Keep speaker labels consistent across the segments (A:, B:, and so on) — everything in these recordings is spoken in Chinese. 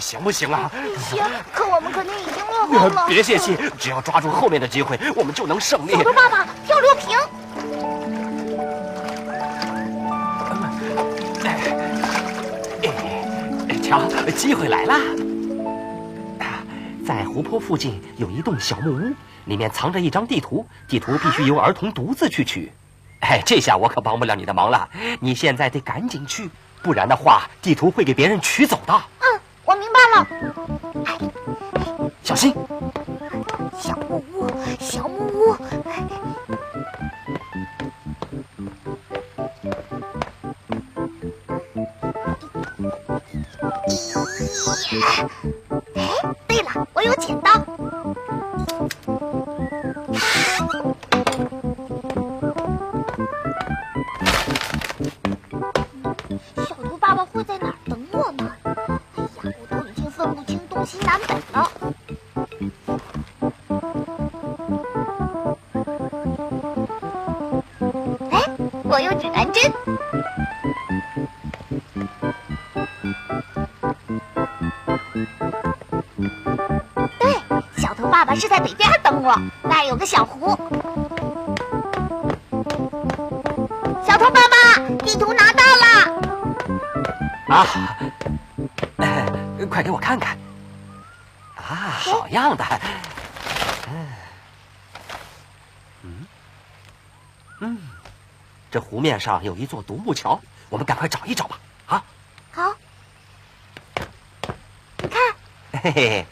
A: 行不行啊？
B: 行，可我们肯定已经落后了。
A: 别泄气，只要抓住后面的机会，我们就能胜利。
B: 小头爸爸，漂流瓶。
A: 哎，瞧，机会来了！在湖泊附近有一栋小木屋，里面藏着一张地图，地图必须由儿童独自去取。哎，这下我可帮不了你的忙了，你现在得赶紧去，不然的话，地图会给别人取走的。
B: 嗯，我明白了。
A: 小心！
B: 小木屋，小木屋。哎，对了，我有剪刀。会在哪儿等我呢？哎呀，我都已经分不清东西南北了。哎，我有指南针。对，小头爸爸是在北边等我，那儿有个小湖。小头爸爸，地图拿。
A: 啊，哎快给我看看！啊，好样的！嗯，嗯，这湖面上有一座独木桥，我们赶快找一找吧。啊，
B: 好，你看，
A: 嘿嘿，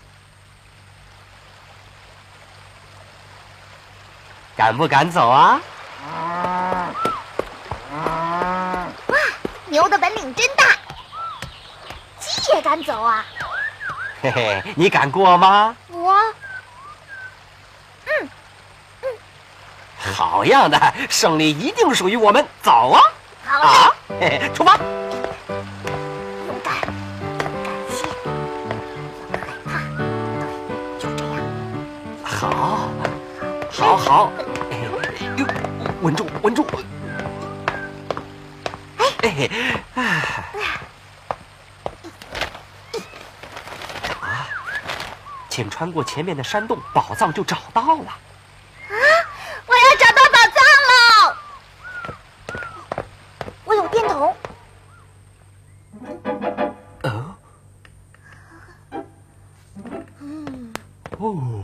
A: 敢不敢走啊？
B: 哇，牛的本领真大，鸡也敢走啊！
A: 嘿嘿，你敢过吗？
B: 我，嗯，嗯
A: 好样的，胜利一定属于我们！走啊！
B: 好嘞，
A: 啊，嘿嘿，出发！
B: 勇敢，感谢，不害怕，对，就这样。
A: 好，好，好，稳住，稳住！哎，哎，请穿过前面的山洞，宝藏就找到了。
B: 啊我要找到宝藏喽！我有电筒，
A: 哦，哦，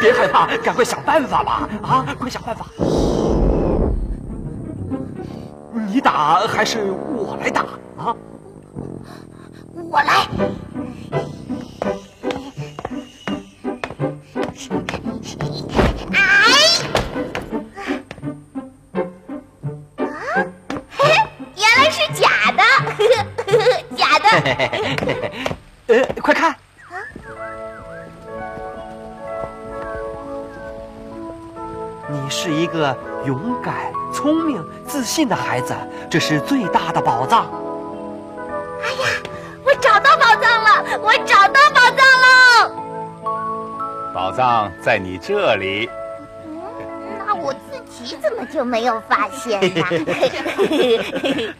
A: 别害怕，赶快想办法吧！啊，快想办法！你打还是我来打啊？
B: 我来。哎！啊，嘿嘿，原来是假的，假的。
A: 呃，快看！你是一个勇敢、聪明、自信的孩子，这是最大的宝藏。
B: 哎呀，我找到宝藏了！我找到宝藏了！
C: 宝藏在你这里。
B: 嗯，那我自己怎么就没有发现呢？